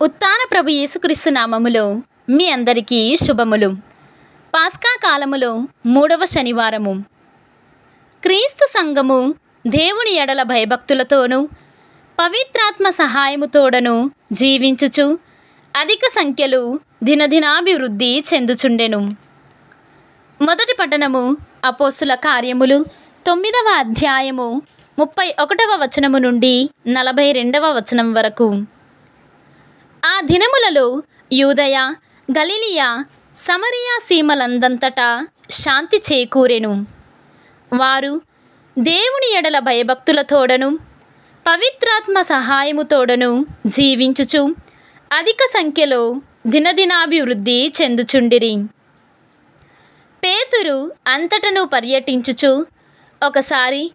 ఉత్తాన ప్రభు యేసుక్రీస్తు నామములో మీ అందరికీ శుభములు. పాస్కా కాలములో మూడవ శనివారము. క్రీస్తు సంఘము దేవుని ఎడల భయభక్తులతోనూ పవిత్రాత్మ సహాయముతోడను జీవించుచు అధిక సంఖ్యలు దినదినాభివృద్ధి చెందుచుండెను. మొదటి పట్టణము అపోసుల కార్యములు తొమ్మిదవ అధ్యాయము ముప్పై ఒకటవ వచనము నుండి నలభై రెండవ వచనం వరకు. ఆ దినములలో యూదయ గలిలియ సమరియా సీమలందంతటా శాంతి చేకూరెను. వారు దేవుని ఎడల భయభక్తులతోడను పవిత్రాత్మ సహాయముతోడను జీవించుచు అధిక సంఖ్యలో దినదినాభివృద్ధి చెందుచుండిరి. పేతురు అంతటను పర్యటించుచు ఒకసారి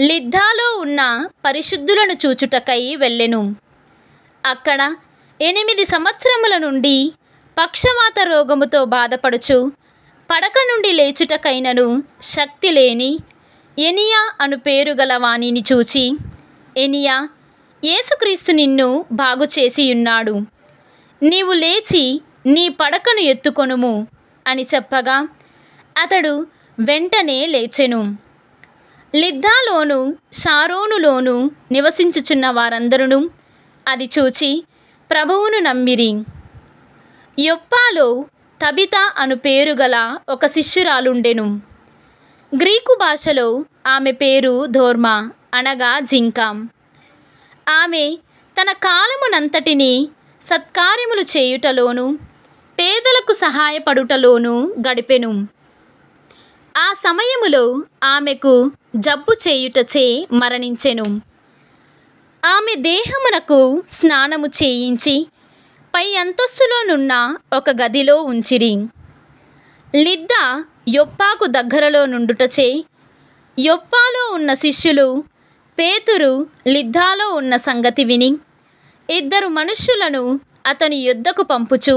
లిద్దాలో ఉన్న పరిశుద్ధులను చూచుటకై వెళ్ళెను. అక్కడ ఎనిమిది సంవత్సరముల నుండి పక్షవాత రోగముతో బాధపడుచు పడక నుండి లేచుటకైనను శక్తి లేని ఎనియా అను పేరు గల వాణిని చూచి ఎనియా యేసుక్రీస్తు నిన్ను బాగు చేసియున్నాడు. నీవు లేచి నీ పడకను ఎత్తుకొనుము అని చెప్పగా అతడు వెంటనే లేచెను. లిద్దాలోను షారోనులోను నివసించుచున్న వారందరూ అది చూచి ప్రభువును నమ్మిరి. యొప్పాలో తబిత అను పేరు గల ఒక శిష్యురాలుండెను. గ్రీకు భాషలో ఆమె పేరు ధోర్మా అనగా జింకాం ఆమె తన కాలమునంతటిని సత్కార్యములు చేయుటలోను పేదలకు సహాయపడుటలోను గడిపెను. ఆ సమయములో ఆమెకు జబ్బు చేయుటచే మరణించెను. ఆమె దేహమునకు స్నానము చేయించి పై అంతస్తులోనున్న ఒక గదిలో ఉంచిరి. లిద్ద యొప్పాకు దగ్గరలో నుండుటచే యొప్పాలో ఉన్న శిష్యులు పేతురు లిద్దాలో ఉన్న సంగతి విని ఇద్దరు మనుష్యులను అతని యుద్ధకు పంపుచు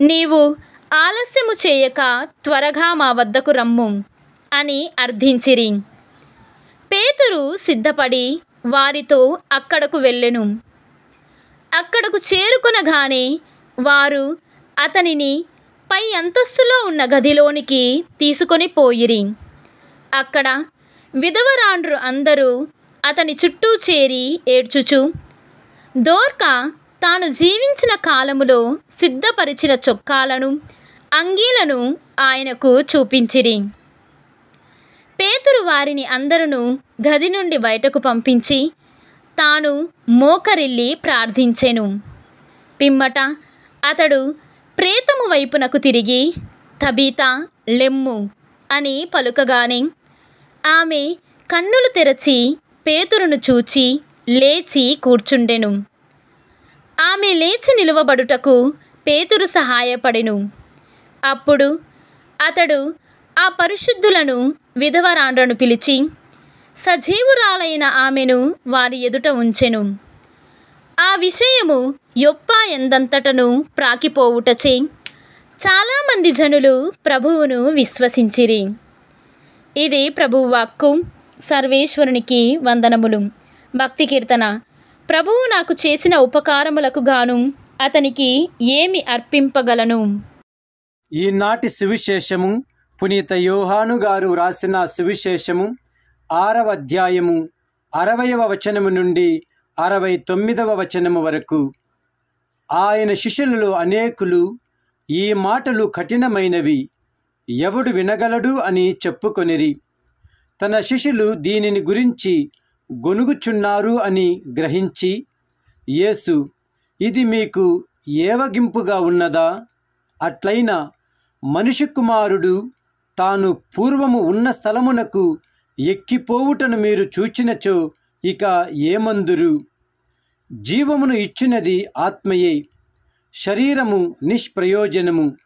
నీవు ఆలస్యము చేయక త్వరగా మా వద్దకు రమ్ము అని అర్థించిరి. పేతురు సిద్ధపడి వారితో అక్కడకు వెళ్ళెను. అక్కడకు చేరుకునగానే వారు అతనిని పై అంతస్తులో ఉన్న గదిలోనికి తీసుకొని పోయిరి. అక్కడ విధవరాండ్రు అందరూ అతని చుట్టూ చేరి ఏడ్చుచు దోర్క తాను జీవించిన కాలములో సిద్ధపరిచిన చొక్కాలను అంగీలను ఆయనకు చూపించిరి. పేతురు వారిని అందరును గది నుండి బయటకు పంపించి తాను మోకరిల్లి ప్రార్థించెను. పిమ్మట అతడు ప్రేతము వైపునకు తిరిగి తబీత లెమ్ము అని పలుకగానే ఆమె కన్నులు తెరచి పేతురును చూచి లేచి కూర్చుండెను. ఆమె లేచి నిలువబడుటకు పేతురు సహాయపడెను. అప్పుడు అతడు ఆ పరిశుద్ధులను విధవరాండ్రను పిలిచి సజీవురాలైన ఆమెను వారి ఎదుట ఉంచెను. ఆ విషయము యొప్ప ఎందంతటను ప్రాకిపోవుటచే చాలామంది జనులు ప్రభువును విశ్వసించిరి. ఇది ప్రభువు వాక్కు సర్వేశ్వరునికి వందనములు. భక్తి కీర్తన. ప్రభువు నాకు చేసిన ఉపకారములకు గాను అతనికి ఏమి అర్పింపగలను? ఈనాటి సువిశేషము పునీత యోహాను గారు వ్రాసిన సువిశేషము ఆరవ అధ్యాయము అరవయవ వచనము నుండి అరవై తొమ్మిదవ వచనము వరకు. ఆయన శిష్యులలో అనేకులు ఈ మాటలు కఠినమైనవి ఎవడు వినగలడు అని చెప్పుకొనిరి. తన శిష్యులు దీనిని గురించి గొనుగుచున్నారు అని గ్రహించి యేసు ఇది మీకు ఏవగింపుగా ఉన్నదా? అట్లైన మనిషి కుమారుడు తాను పూర్వము ఉన్న స్థలమునకు ఎక్కిపోవుటను మీరు చూచినచో ఇక ఏమందురు? జీవమును ఇచ్చినది ఆత్మయే శరీరము నిష్ప్రయోజనము.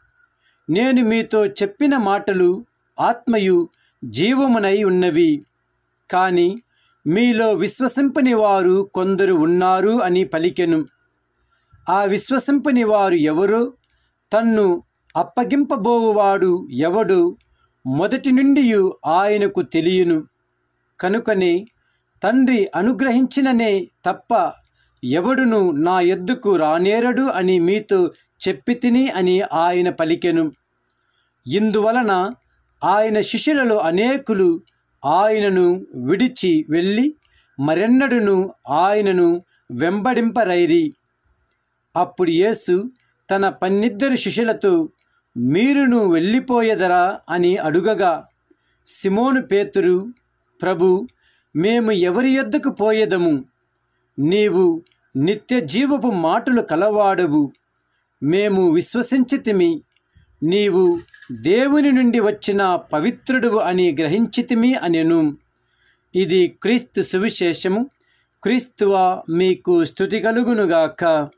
నేను మీతో చెప్పిన మాటలు ఆత్మయు జీవమునై ఉన్నవి. కానీ మీలో విశ్వసింపని వారు కొందరు ఉన్నారు అని పలికెను. ఆ విశ్వసింపని వారు ఎవరో? తన్ను అప్పగింపబోవువాడు ఎవడు? మొదటి నుండి ఆయనకు తెలియను. కనుకనే తండ్రి అనుగ్రహించిననే తప్ప ఎవడును నా ఎద్దుకు రానేరడు అని మీతో చెప్పి తిని అని ఆయన పలికెను. ఇందువలన ఆయన శిష్యులలో అనేకులు ఆయనను విడిచి వెళ్ళి మరెన్నడును ఆయనను వెంబడింపరైరి. అప్పుడు యేసు తన పన్నిద్దరు శిష్యులతో మీరును వెళ్ళిపోయేదరా అని అడుగగా సిమోను పేతురు ప్రభు మేము ఎవరి యొద్దకు పోయేదము? నీవు నిత్య జీవపు మాటలు కలవాడవు. మేము విశ్వసించితిమి. నీవు దేవుని నుండి వచ్చిన పవిత్రుడువు అని గ్రహించితిమి అనెను. ఇది క్రీస్తు సువిశేషము. క్రీస్తువా మీకు స్థుతి కలుగునుగాక.